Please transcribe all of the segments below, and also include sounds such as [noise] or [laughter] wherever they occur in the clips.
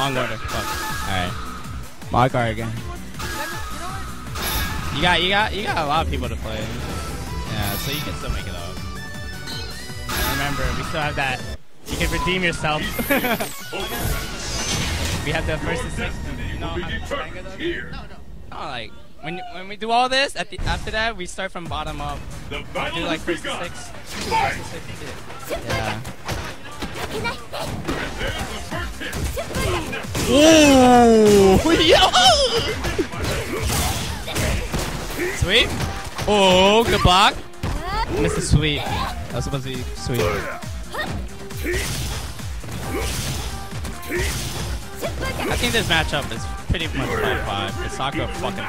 Long order. Fuck. Alright. Mark guard again. You got you got you got a lot of people to play. Yeah, so you can still make it up. And remember, we still have that. You can redeem yourself. [laughs] we have the first to six. You know, how to bang? No, no. No, like when when we do all this, at the after that we start from bottom up. The We battle do like first to begun. six. Fight! First to six. Yeah. Ooh, [laughs] yo! Sweep. Oh, good block. Missed the sweep. That was supposed to be sweet. I think this matchup is pretty much 5-5. Because Sakura fucking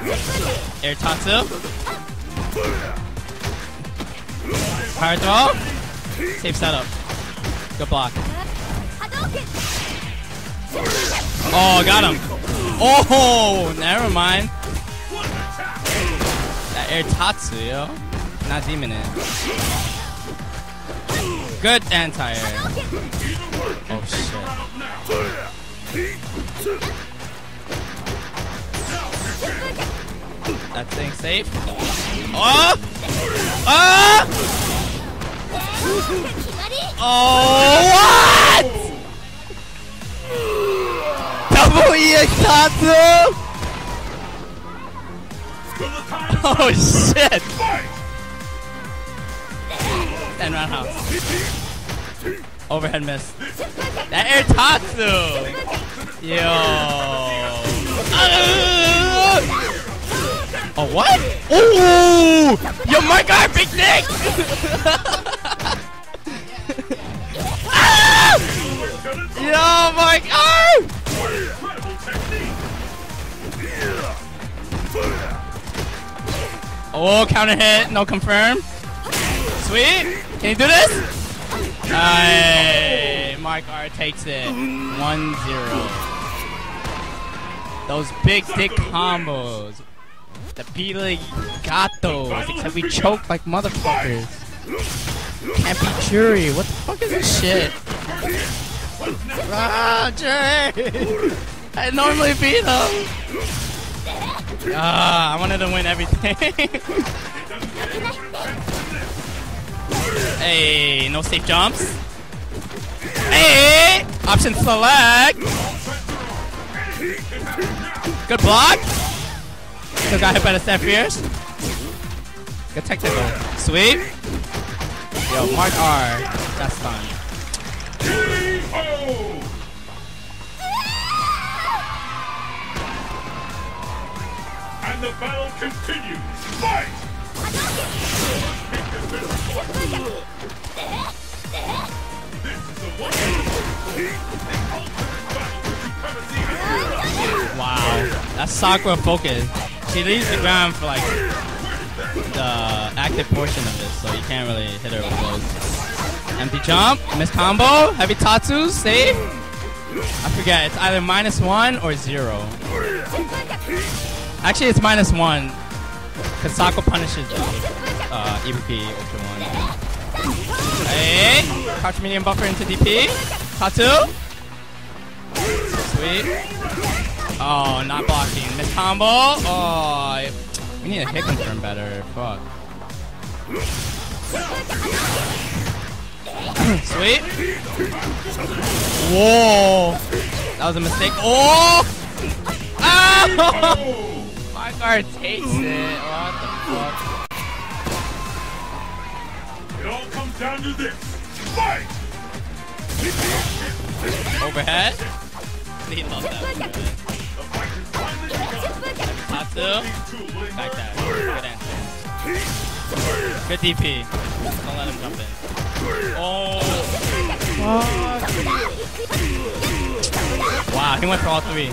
Air Tatsu. Power throw. Safe setup. Good block. Oh, got him. Oh, never mind. That air tatsu, yo. Not demon it. Good anti-air. Oh, shit. That thing safe. Oh! Oh! Oh, what? Tatsu! Oh shit! And roundhouse. Overhead miss. That air Tatsu! Yo! Oh what? Ooh! Yo, my guy, Big Nick! [laughs] Oh, counter hit, no confirm. Sweet. Can you do this? Hey, Mark R takes it. 1 0. Those big dick combos. The Pila got those, except we choke like motherfuckers. Can't be jury. What the fuck is this shit? Ah, [laughs] Jay! I normally beat him. Ah, I wanted to win everything. [laughs] hey, no safe jumps. Hey, option select. Good block. Still got hit by the Fierce. Good technical. Sweep. Yo, Mark R. That's fun. Continues. Fight! Wow. That's Sakura focus. She leaves the ground for like the active portion of this, so you can't really hit her with those. Empty jump, miss combo, heavy tatsu, save. I forget, it's either minus one or zero. Actually, it's minus one, because Sako punishes uh, EVP Ultra 1. Hey, crouch medium buffer into DP. Tatsu. Sweet. Oh, not blocking. Miss combo. Oh, we need a hit confirm better. Fuck. [clears throat] Sweet. Whoa. That was a mistake. Oh. [laughs] Ah! [laughs] Guard takes it. What the fuck? It all comes down to this. Fight! Oh, overhead. He loves that. overhead. The fight is finally begun. Tatsu. Two Back that. Good answer. Good DP. Don't let him jump in. Oh. Wow, he went for all three.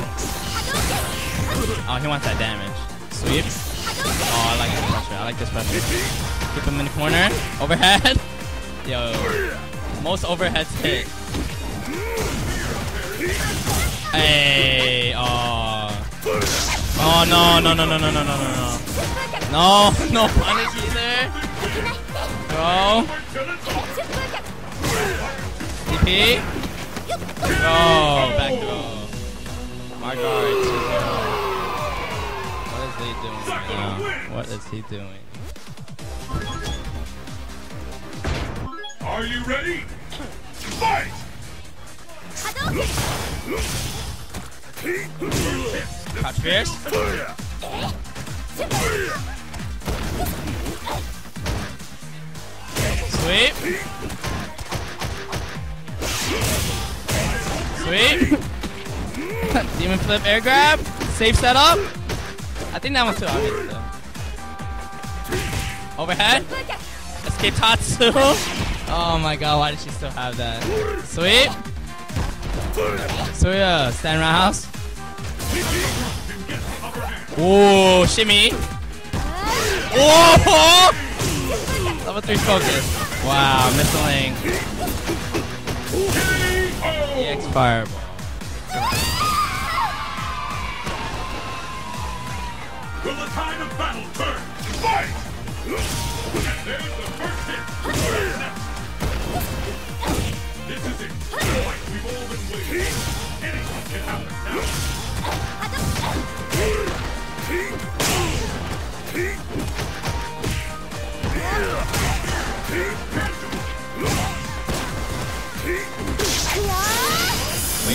Oh, he wants that damage. Sweep. Oh, I like this pressure. I like this pressure. Keep him in the corner. Overhead. [laughs] Yo. Most overheads hit. Hey. Oh. Oh, no, no, no, no, no, no, no, no. No, no [laughs] no punish either. Go. TP. Go. Back throw. My guard. Li doing now? What is he doing? Are you ready? Fight! Hot fish? Sweep! Sweep! Demon flip air grab! Safe setup! I think that one's too obvious though. Overhead. Escape Tatsu. Oh my god, why did she still have that? Sweep. Suya, uh, stand roundhouse. Ooh, shimmy. Whoa! Level 3 focus. Wow, missing. EX fireball. There's the. This is it. We've all been waiting. Anything can happen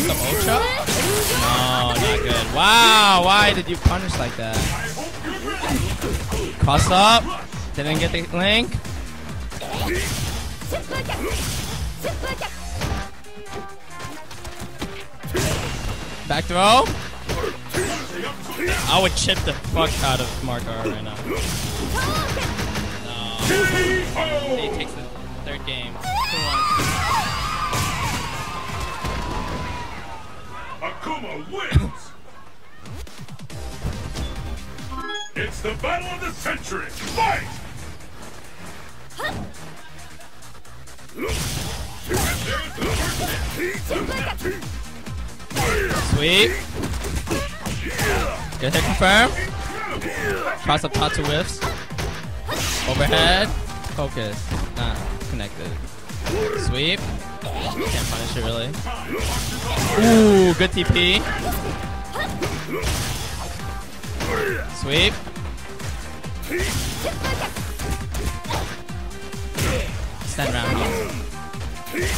Ultra? No, not good. Wow, why did you punish like that? Cross up. Didn't get the link. Back throw. I would chip the fuck out of Mark R right now. No. He takes the third game. Akuma wins! it's the battle of the century! Fight! Sweet. Get hit confirm. Cross up Tatsu whiffs. Overhead. Focus. Not connected. Sweep. Can't punish it really. Ooh, good TP. Sweep. Stand round. Sweep.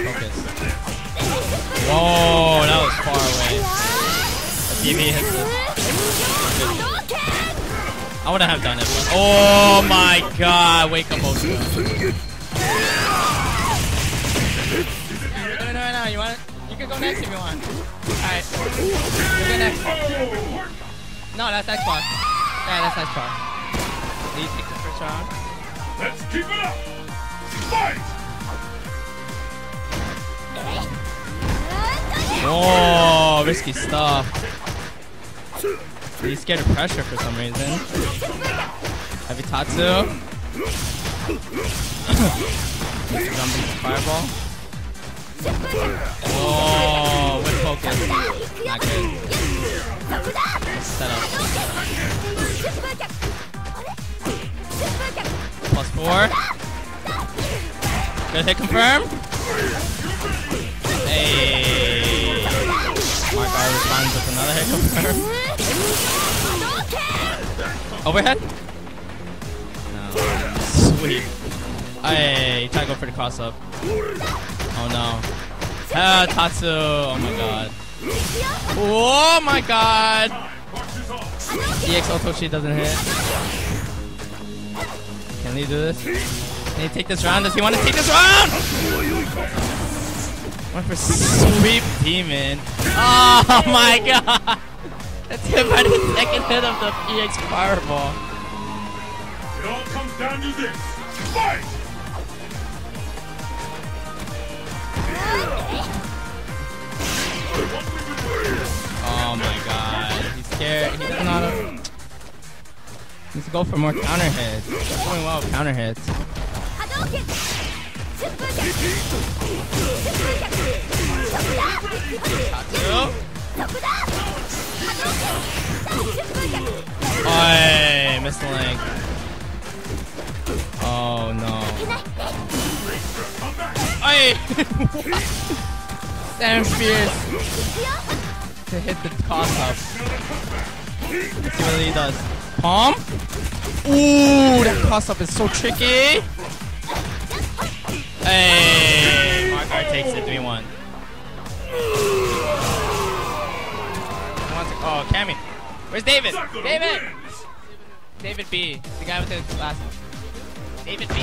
Focus. Whoa, that was far away. I wouldn't have done it, but oh my god, wake up now. You can go next if you want. Alright. Go next. No, that's Xbox. Yeah, that's Xbox. Did you take the first round? Let's keep it up! Fight! Whoa, risky stuff. He's scared of pressure for some reason. Heavy Tatsu. Jumping to fireball. Whoa, with focus. Not good. Set up. Plus four. Good hit confirm. Hey. Mark R responds with another hit confirm. Overhead? No. Sweet. Hey, try to go for the cross up. Oh no. Ah, Tatsu. Oh my god. Oh my god. EX Otoshi doesn't hit. Can he do this? Can he take this round? Does he want to take this round? Went for sweep demon. Oh [laughs] my god. That's hit by the second hit of the EX fireball. It all comes down to this. Fight! Let's go for more counter hits. Doing well with counter hits. Hey, missed the link. Oh no. Hey! [laughs] Damn fierce. To hit the toss up. It really does. Palm? Ooh, that toss up is so tricky. Hey, Mark R takes it 3 1. Oh, Cammy. Where's David? David! David B. The guy with the glasses. David B.